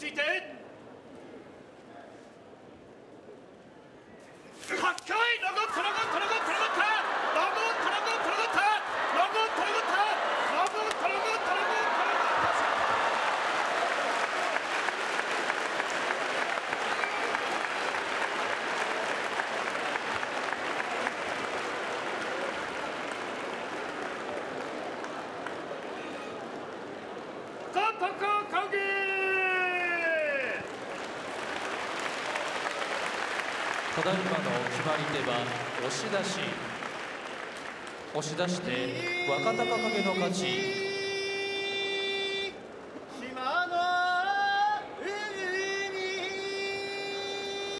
ち着いて。かっこいい。ロゴトロゴトロゴトロゴったロゴトロゴトロゴったロゴトロゴったロゴトロゴトロゴトロゴった戦うただいまの決まり手は押し出し。押し出して若隆景の勝ち。